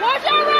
Watch out,